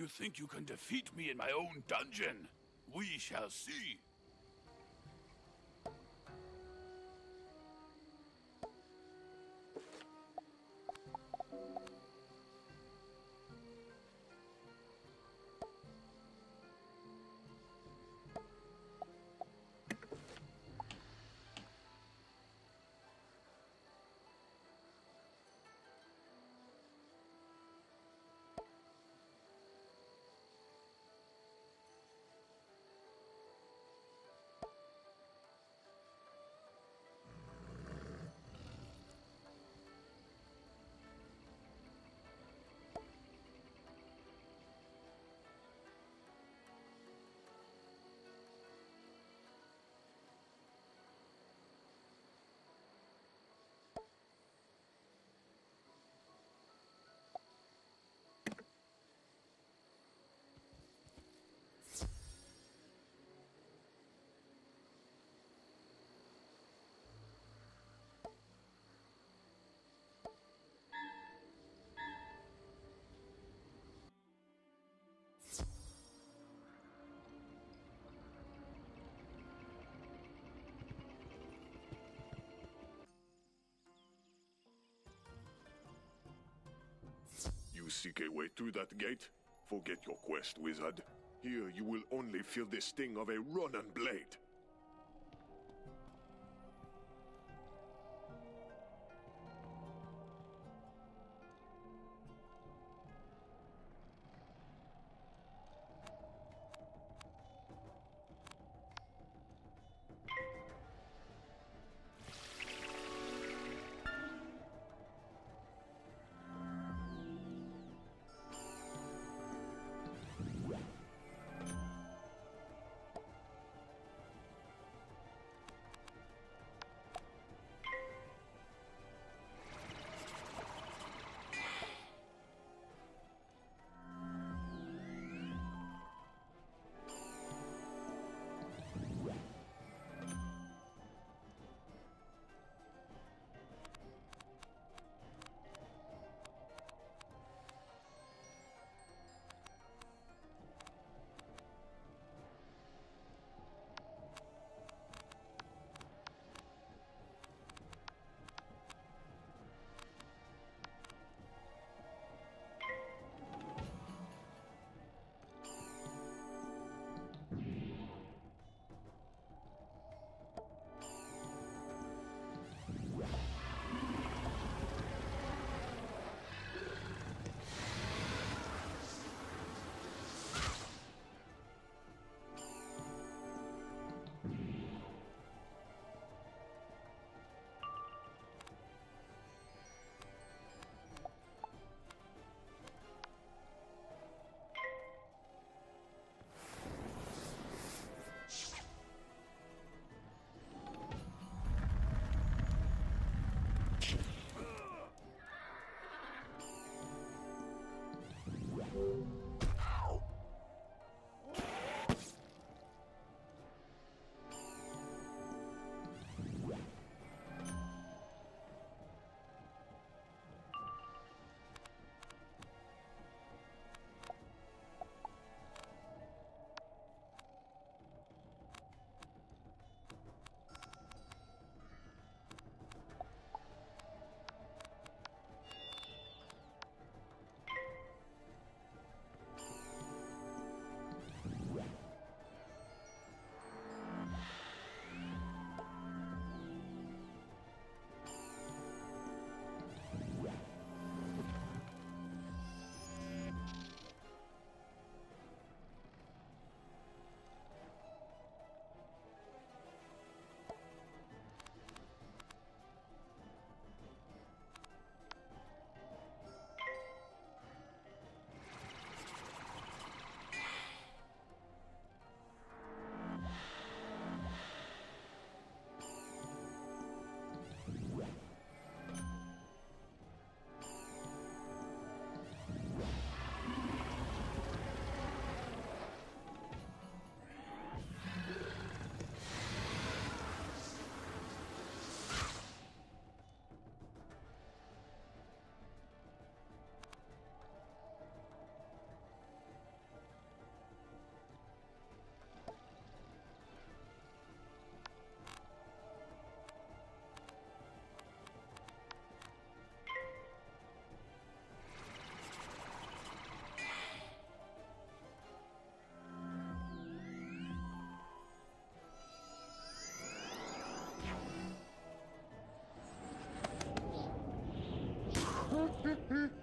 You think you can defeat me in my own dungeon? We shall see. Seek a way through that gate? Forget your quest, wizard. Here you will only feel the sting of a Ronin blade.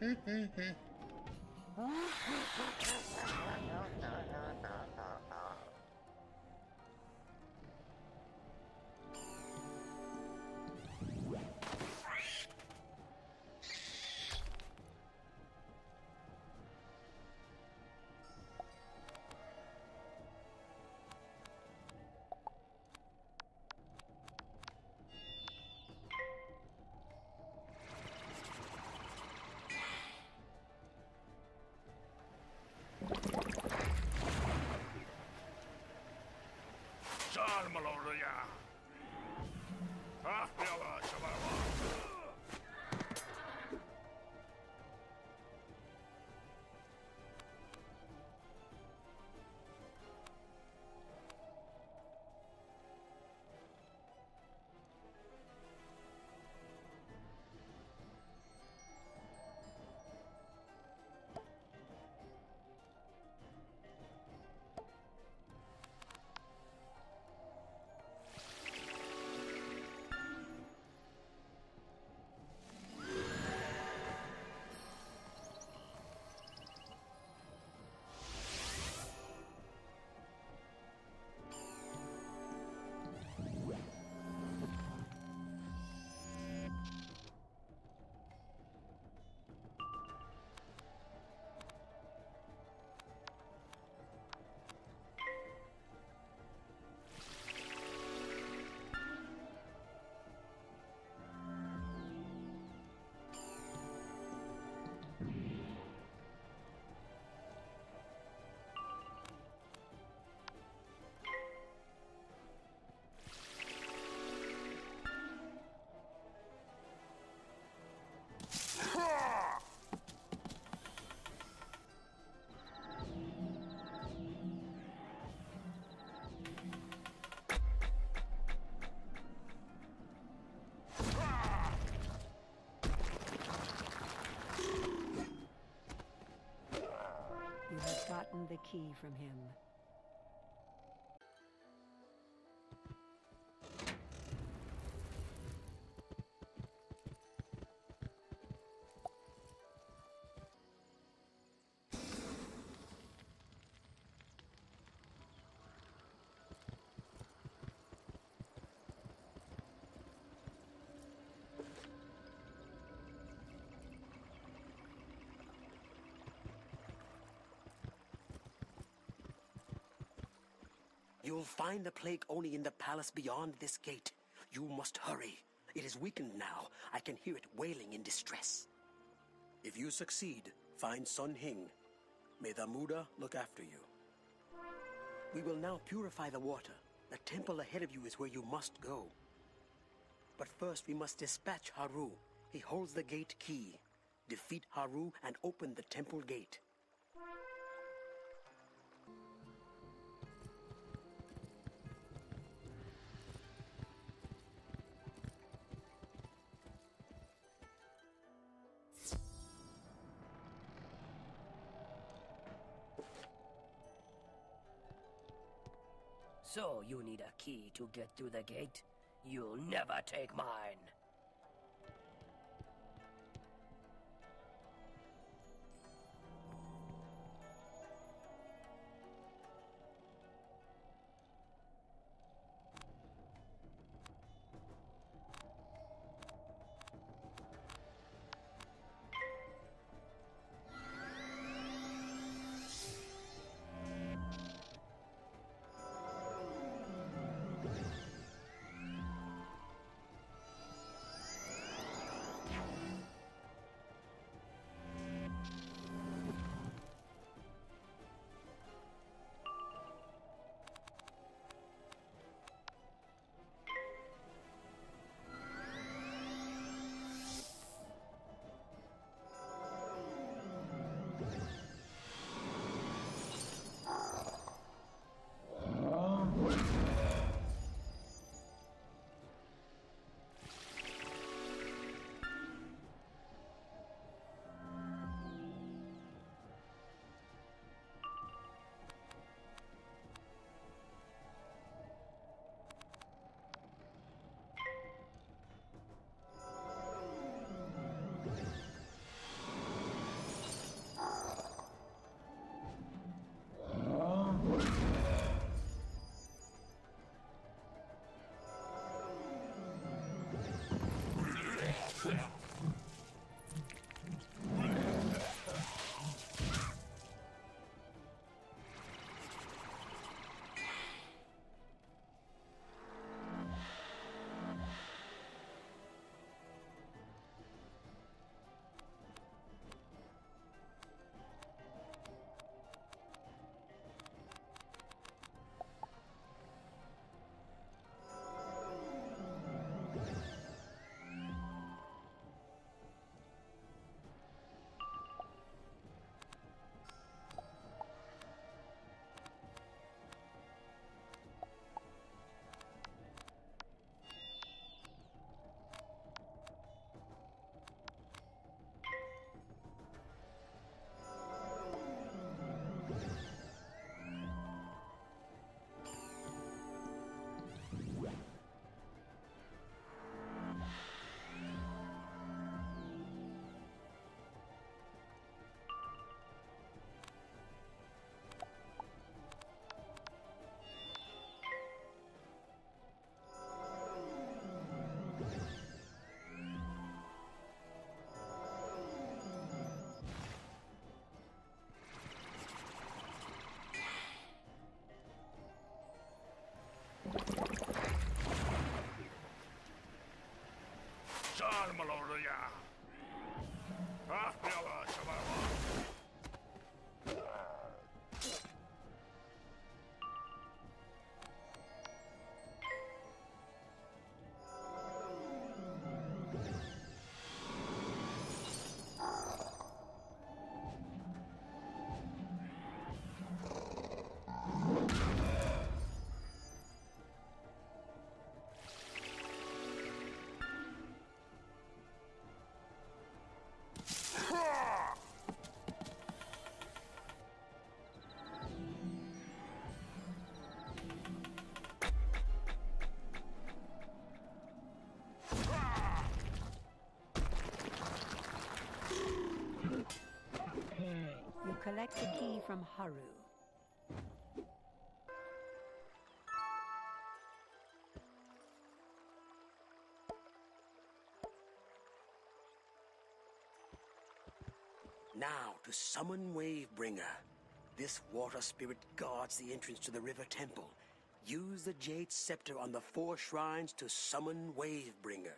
Hehehehe. Salmaloria. Ah, key from him. You'll find the plague only in the palace beyond this gate. You must hurry. It is weakened now. I can hear it wailing in distress. If you succeed, find Sun Hing. May the Muda look after you. We will now purify the water. The temple ahead of you is where you must go. But first we must dispatch Haru. He holds the gate key. Defeat Haru and open the temple gate. So you need a key to get through the gate? You'll never take mine. Collect the key from Haru. Now to summon Wavebringer. This water spirit guards the entrance to the river temple. Use the jade scepter on the four shrines to summon Wavebringer.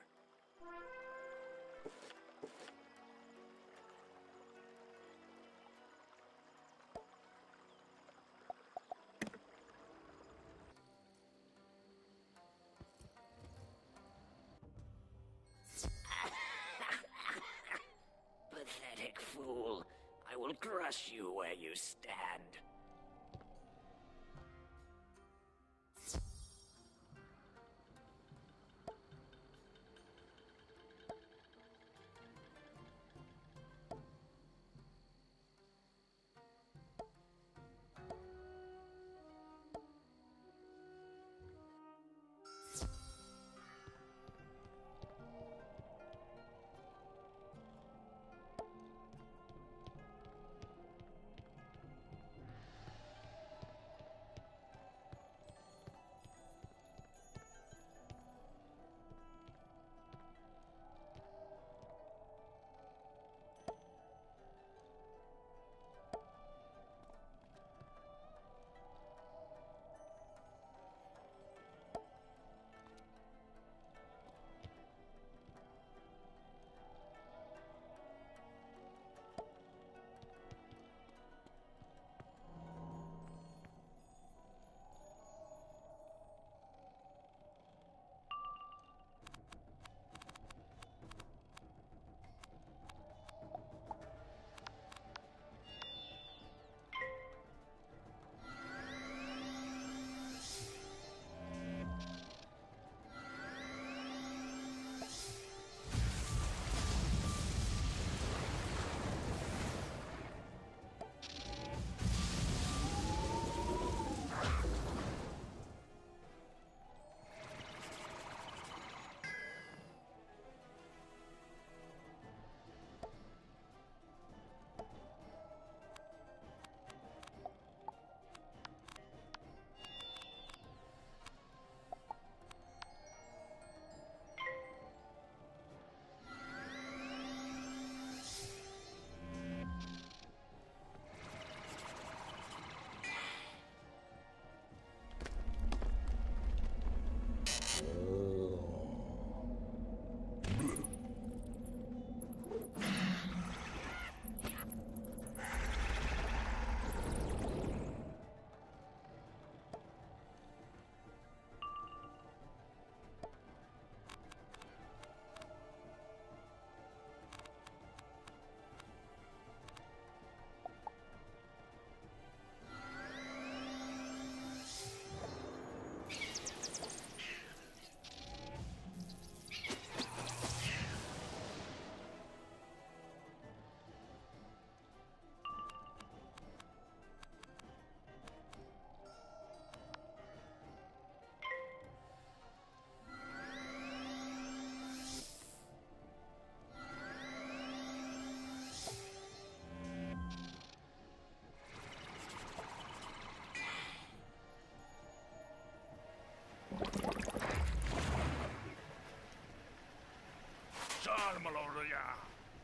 看了吗老人家？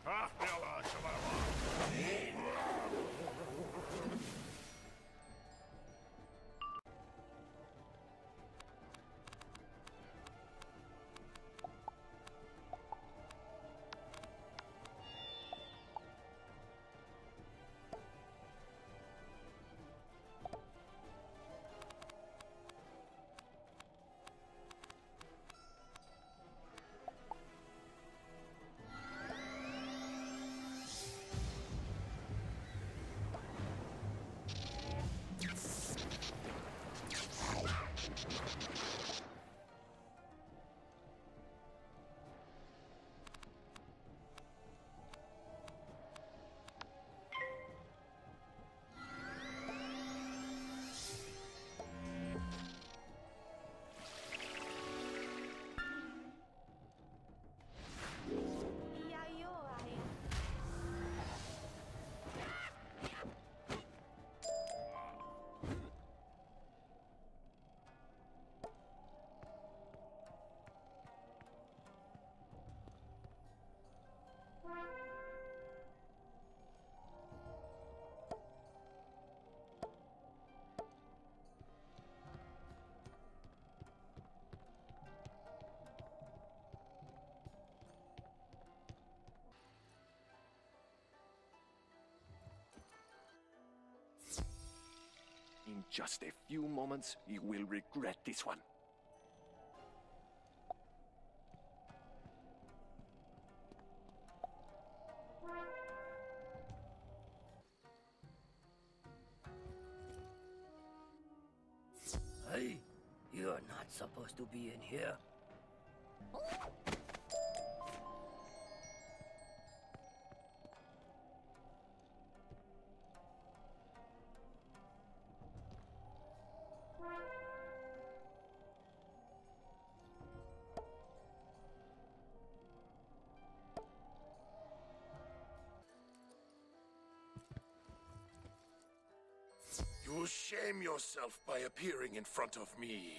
啊不要了吃饭了吗 just a few moments, you will regret this one. Hey, you're not supposed to be in here. You'll shame yourself by appearing in front of me.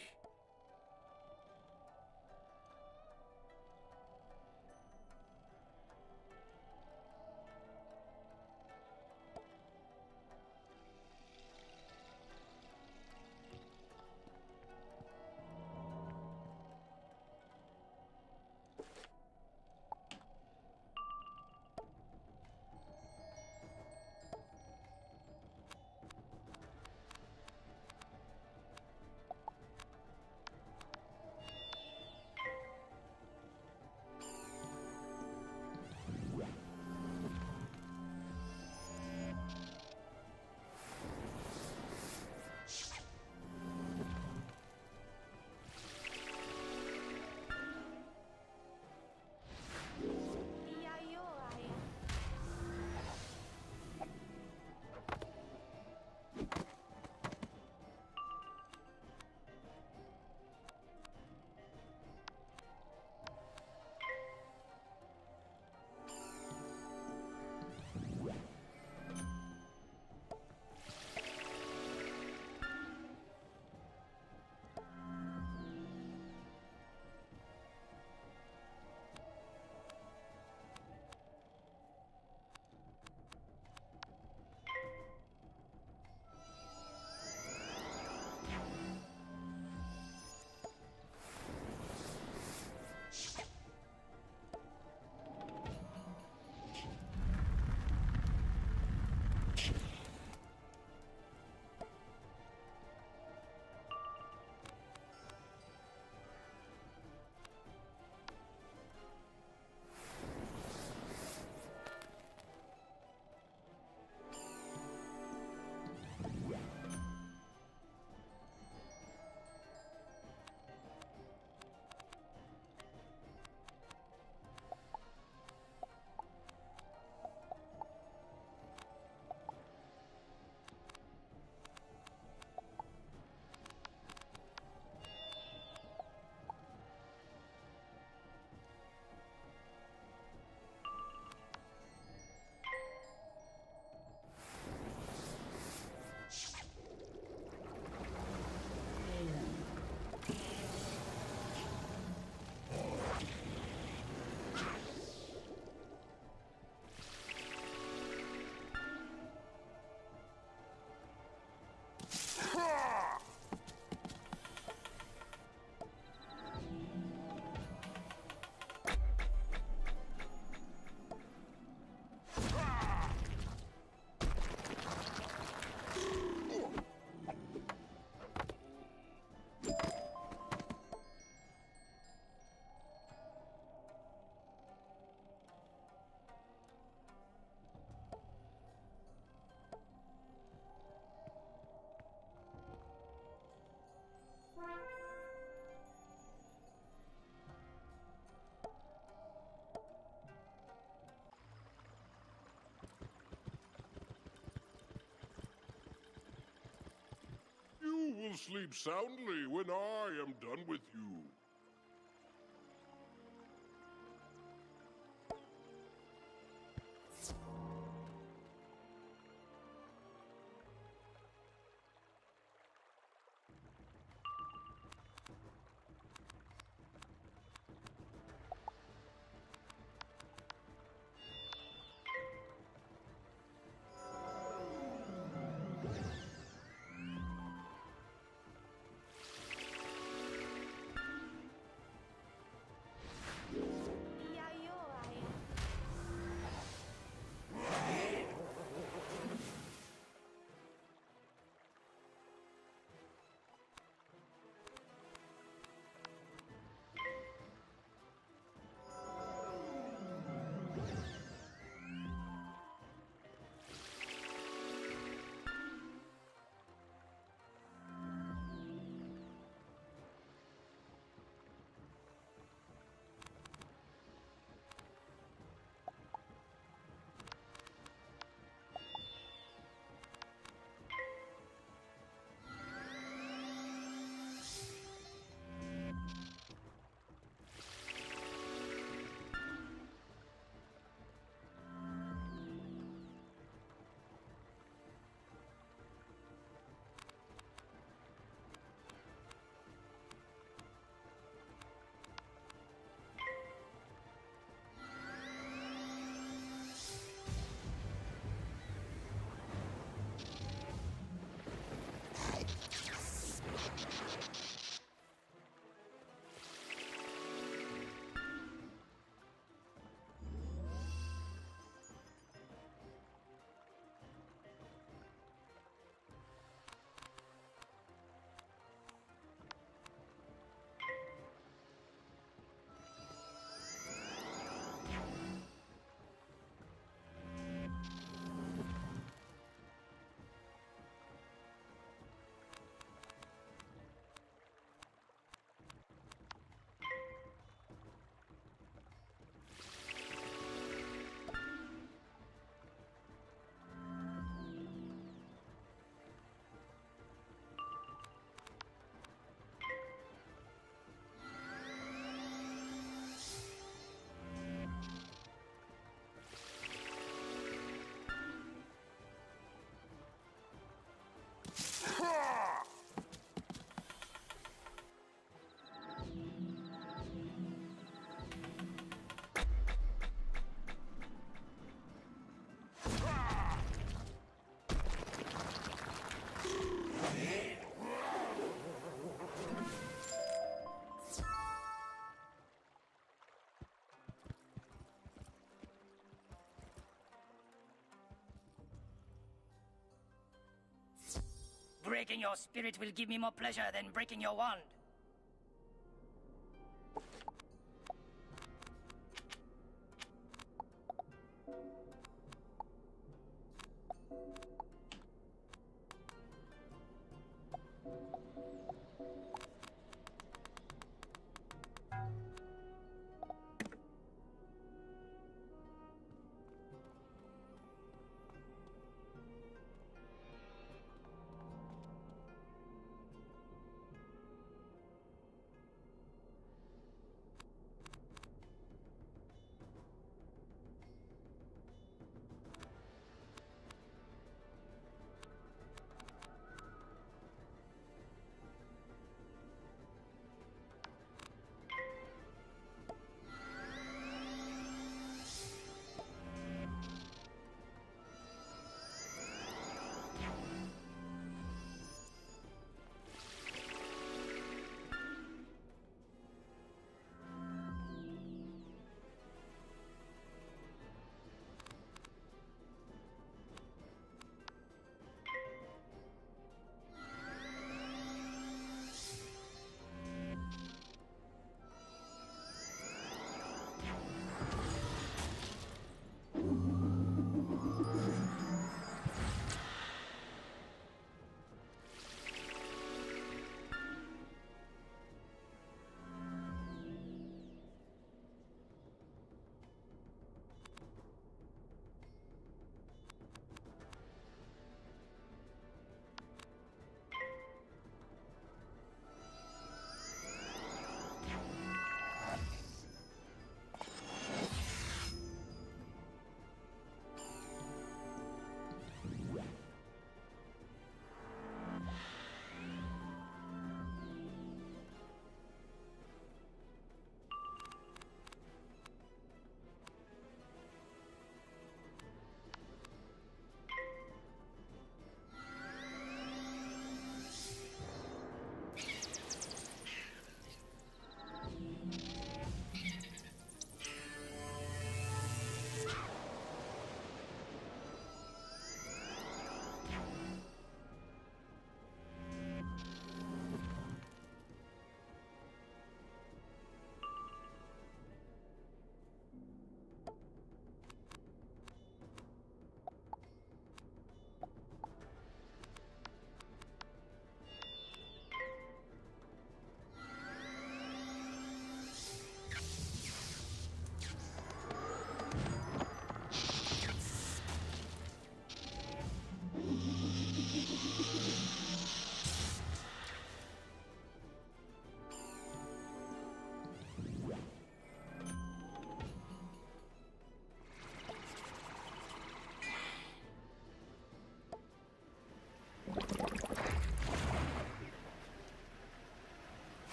Sleep soundly when I am done with you. Breaking your spirit will give me more pleasure than breaking your wand.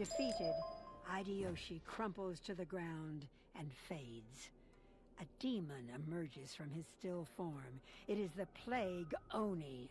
Defeated, Hideyoshi crumples to the ground and fades. A demon emerges from his still form. It is the Plague Oni.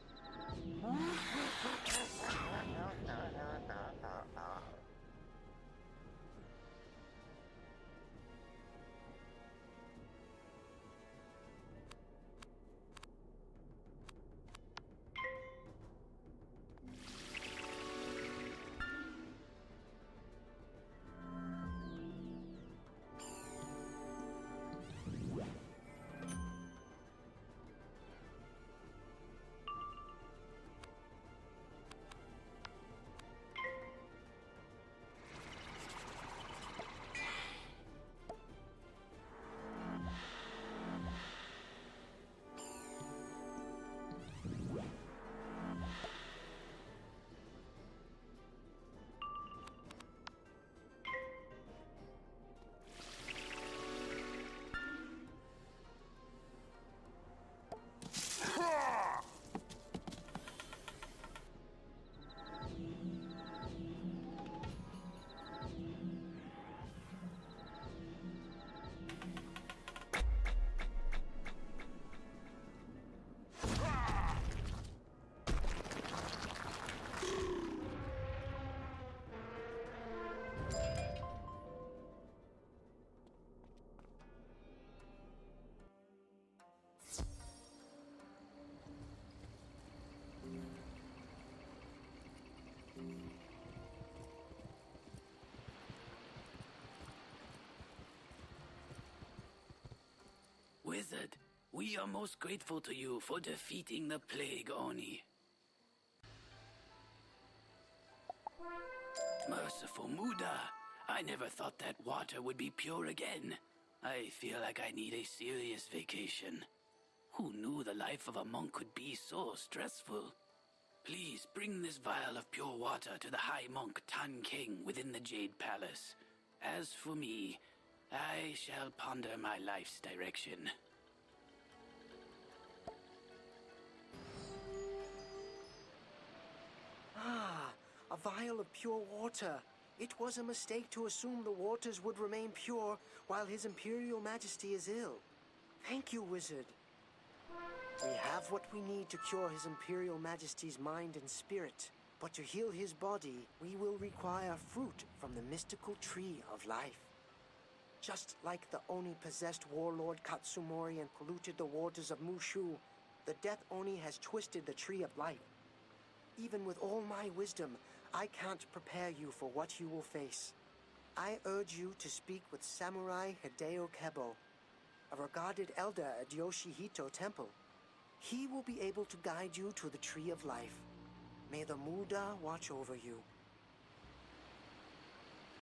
Wizard, we are most grateful to you for defeating the Plague Oni. Merciful Muda, I never thought that water would be pure again. I feel like I need a serious vacation. Who knew the life of a monk could be so stressful? Please bring this vial of pure water to the High Monk Tan King within the Jade Palace. As for me, I shall ponder my life's direction. Ah, a vial of pure water. It was a mistake to assume the waters would remain pure while His Imperial Majesty is ill. Thank you, Wizard. We have what we need to cure His Imperial Majesty's mind and spirit. But to heal his body, we will require fruit from the mystical tree of life. Just like the Oni-possessed warlord Katsumori and polluted the waters of Mooshu, the Death Oni has twisted the tree of life. Even with all my wisdom, I can't prepare you for what you will face. I urge you to speak with Samurai Hideo Kebo, a regarded elder at Yoshihito Temple. He will be able to guide you to the Tree of Life. May the Muda watch over you.